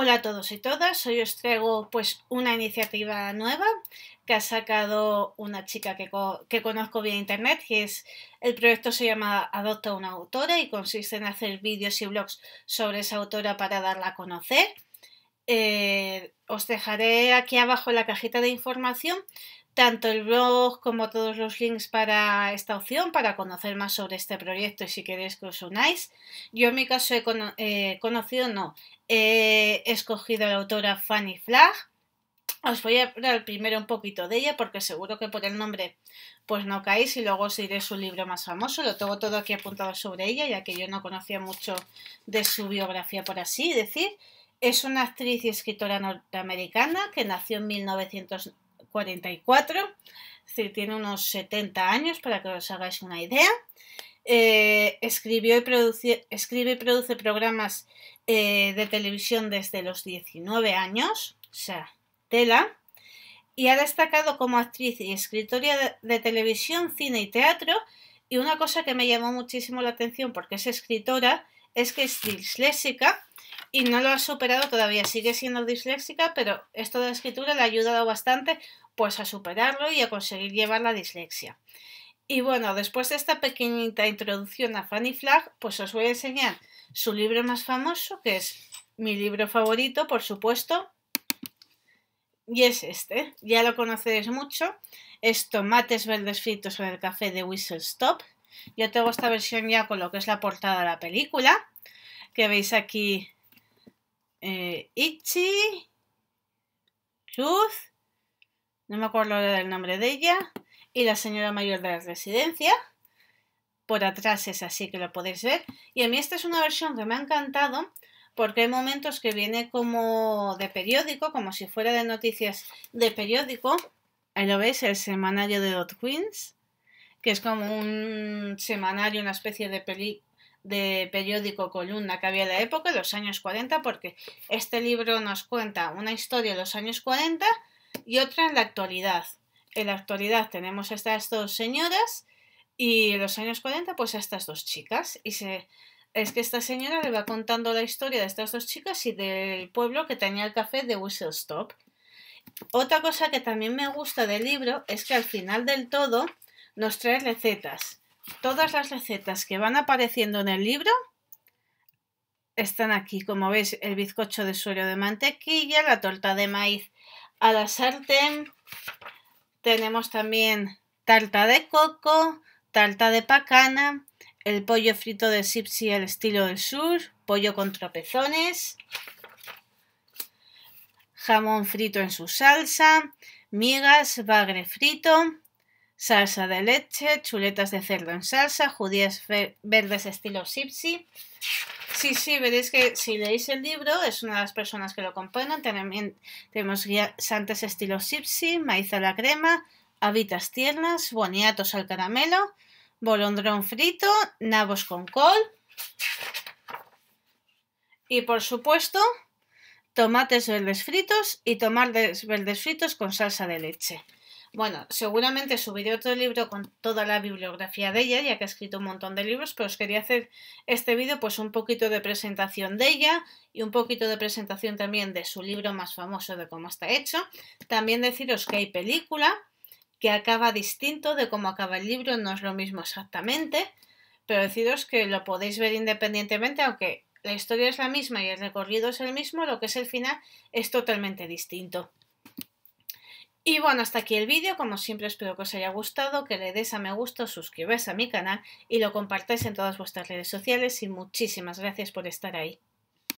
Hola a todos y todas, hoy os traigo pues una iniciativa nueva que ha sacado una chica que, que, conozco vía internet y es el proyecto se llama Adopta una autora y consiste en hacer vídeos y blogs sobre esa autora para darla a conocer. Eh, os dejaré aquí abajo en la cajita de información tanto el blog como todos los links para esta opción, para conocer más sobre este proyecto y si queréis que os unáis. Yo en mi caso he eh, conocido, no, he escogido a la autora Fanny Flagg. Os voy a hablar primero un poquito de ella porque seguro que por el nombre pues no caéis y luego os diré su libro más famoso. Lo tengo todo aquí apuntado sobre ella ya que yo no conocía mucho de su biografía por así decir. Es una actriz y escritora norteamericana que nació en 1990 44, es decir, tiene unos 70 años para que os hagáis una idea. Eh, escribió y produce, escribe y produce programas eh, de televisión desde los 19 años, o sea, tela, y ha destacado como actriz y escritora de, televisión, cine y teatro. Y una cosa que me llamó muchísimo la atención porque es escritora es que es disléxica y no lo ha superado todavía. Sigue siendo disléxica, pero esto de la escritura le ha ayudado bastante pues a superarlo y a conseguir llevar la dislexia. Y bueno, después de esta pequeñita introducción a Fanny Flagg, pues os voy a enseñar su libro más famoso, que es mi libro favorito, por supuesto, y es este. Ya lo conoceréis mucho. Es Tomates verdes fritos en el café de Whistle Stop. Yo tengo esta versión ya con lo que es la portada de la película, que veis aquí eh, Itchy, Ruth no me acuerdo del nombre de ella, y la señora mayor de la residencia. Por atrás es así que lo podéis ver. Y a mí esta es una versión que me ha encantado porque hay momentos que viene como de periódico, como si fuera de noticias de periódico. Ahí lo veis, el semanario de Dot Queens, que es como un semanario, una especie de, de periódico columna que había en la época, los años 40, porque este libro nos cuenta una historia de los años 40 y otra en la actualidad. En la actualidad tenemos a estas dos señoras y en los años 40 pues a estas dos chicas. Y se, es que esta señora le va contando la historia de estas dos chicas y del pueblo que tenía el café de Whistle Stop. Otra cosa que también me gusta del libro es que al final del todo nos trae recetas. Todas las recetas que van apareciendo en el libro están aquí, como veis, el bizcocho de suero de mantequilla, la torta de maíz a la sartén. Tenemos también tarta de coco, tarta de pacana, el pollo frito de Sipsi al estilo del sur, pollo con tropezones, jamón frito en su salsa, migas, bagre frito, salsa de leche, chuletas de cerdo en salsa, judías verdes estilo Sipsi, Sí, sí, veréis que si leéis el libro, es una de las personas que lo componen. Tenemos guisantes estilo Sipsi, maíz a la crema, habitas tiernas, boniatos al caramelo, bolondrón frito, nabos con col. Y por supuesto, tomates verdes fritos y tomates verdes fritos con salsa de leche. Bueno, seguramente subiré otro libro con toda la bibliografía de ella, ya que ha escrito un montón de libros, pero os quería hacer este vídeo pues un poquito de presentación de ella y un poquito de presentación también de su libro más famoso de cómo está hecho. También deciros que hay película que acaba distinto de cómo acaba el libro, no es lo mismo exactamente, pero deciros que lo podéis ver independientemente, aunque la historia es la misma y el recorrido es el mismo, lo que es el final es totalmente distinto. Y bueno, hasta aquí el vídeo, como siempre espero que os haya gustado, que le des a me gusta, suscribáis a mi canal y lo compartáis en todas vuestras redes sociales y muchísimas gracias por estar ahí.